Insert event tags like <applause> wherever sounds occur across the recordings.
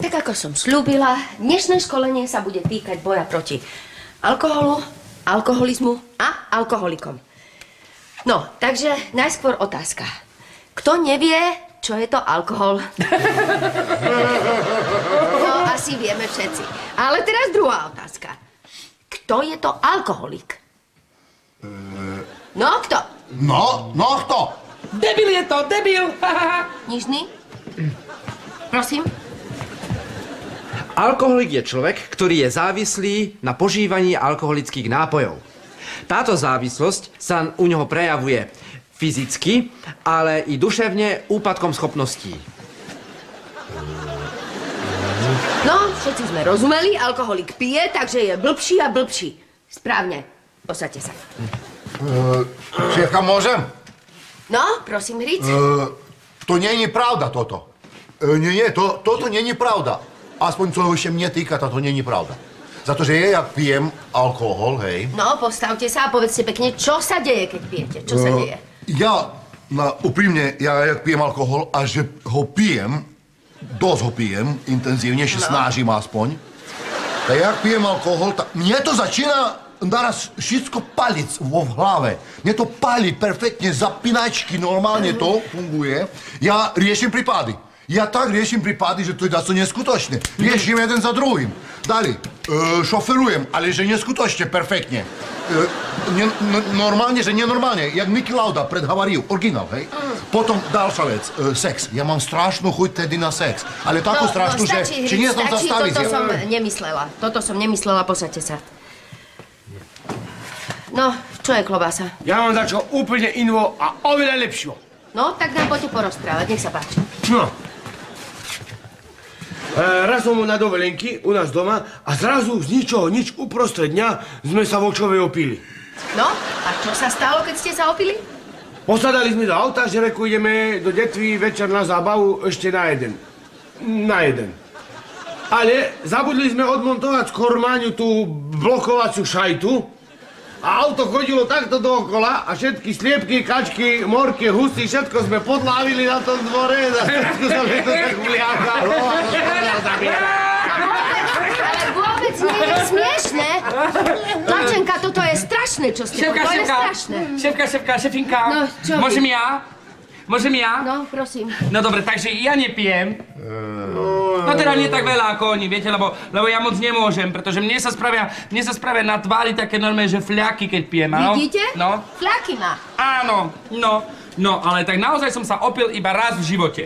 Tak ako som slúbila, dnešné školenie sa bude týkať boja proti alkoholu, alkoholizmu a alkoholikom. No, takže najskôr otázka. Kto nevie, čo je to alkohol? <laughs> no, asi vieme všetci. Ale teraz druhá otázka. Kto je to alkoholik? No, kto? No, no kto? Debil je to, debil! <laughs> Nižný? Prosím? Alkoholik je človek, ktorý je závislý na požívaní alkoholických nápojov. Táto závislosť sa u neho prejavuje fyzicky, ale i duševne úpadkom schopností. No, všetci sme rozumeli, alkoholik pije, takže je blbší a blbší. Správne. Posaďte sa. Šéfka, môžem? No, prosím, Hric. E, to není pravda toto. E, nie, nie, to, toto není pravda. Aspoň co ešte mne týka, to není pravda. Za to, že ja jak pijem alkohol, hej. No, postavte sa a povedzte pekne, čo sa deje, keď pijete. Čo sa e, deje? Ja, na, úprimne, ja jak pijem alkohol a že ho pijem, dosť ho pijem, intenzívne, že No. snažím aspoň. Tak jak pijem alkohol, tak mne to začína naraz všetko paliť vo v hlave. Mne to palí perfektne, zapínačky, normálne to funguje. Ja riešim prípady. Ja tak riešim prípady, že to je to neskutočné. Riešim jeden za druhým. Dali, e, šoferujem, ale že neskutočne, perfektne. E, ne, n- normálne, že nenormálne, jak Niki Lauda pred haváriou, originál, hej? Potom ďalšia vec, e, sex. Ja mám strašnú chuť tedy na sex, ale takú strašnú, že, No, stačí, že Hric, nie som zastaviť. toto som nemyslela. Toto som nemyslela, posaďte sa. No, čo je klobása? Ja mám dačo úplne iného a oveľa lepšieho. No, tak nám poďte porozprávať, nech sa páči. No. E, raz som na dovolenky u nás doma a zrazu z ničoho nič uprostred dňa sme sa vočove opili. No, a čo sa stalo, keď ste sa opili? Posadali sme do auta, že reku ideme do detví večer na zábavu ešte na jeden. Na jeden. Ale zabudli sme odmontovať z kormáňu tú blokovaciu šajtu a auto chodilo takto dookola a všetky sliepky, kačky, morky, husy, všetko sme podlávili na tom dvore a všetko sa mi to tak vliakalo a to vôbec nie je smiešné. Tlačenka, toto je strašné, čo ste Šéfka, to je strašné. šéfka, šéfka, šefinka. No, čo vy? Môžem ja? Môžem ja? No, prosím. No dobre, takže ja nepijem. No teda nie tak veľa ako oni, viete, lebo, lebo ja moc nemôžem, pretože mne sa spravia, mne sa spravia na tvári také normálne, že fľaky, keď pijem, áno? Vidíte? No, Fľaky má. áno, no, no, ale tak naozaj som sa opil iba raz v živote.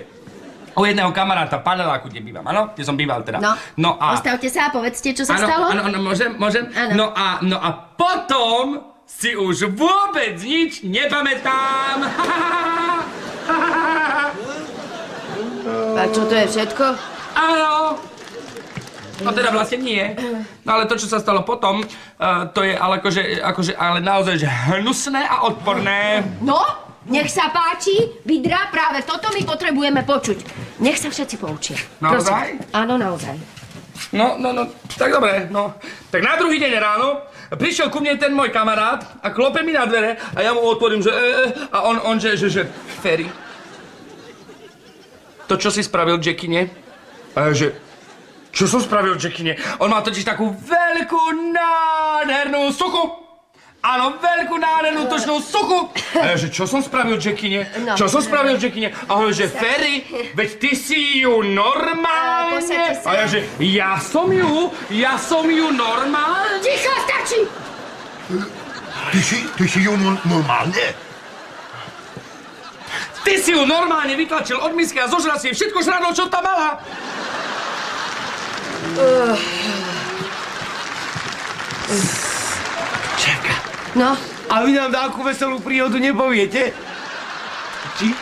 U jedného kamaráta, paneláku, kde bývam, áno? Kde som býval teda. No, no a... Postavte sa a povedzte, čo sa Áno, stalo. áno, áno, môžem, môžem? Áno. No a, no a potom si už vôbec nič nepamätám. <laughs> A čo to je všetko? Áno. No teda vlastne nie. No ale to, čo sa stalo potom, uh, to je ale akože, akože, ale naozaj, že hnusné a odporné. No, nech sa páči, Vidra, práve toto my potrebujeme počuť. Nech sa všetci poučia. Naozaj? Prosím. Áno, naozaj. No, no, no, tak dobre, no. Tak na druhý deň ráno prišiel ku mne ten môj kamarát a klope mi na dvere a ja mu otvorím, že e, e, a on, on, že, že, že, Ferry, to, čo si spravil Jackine? A ja, že, čo som spravil Jackine? On má totiž takú veľkú, nádhernú suku. Áno, veľkú, nádhernú, točnú suku. A ja, že čo som spravil Jackine? No. Čo som spravil Jackine? A on, že Ferry, veď ty si ju normálne. A ja, že ja som ju, ja som ju normálne. Ticho, stačí! Ty si, ty si ju no- normálne? Ty si ju normálne vytlačil od misky a zožral si všetko žradlo, čo tam mala. Šéfka, No, a vy nám takú veselú príhodu nepoviete? Či?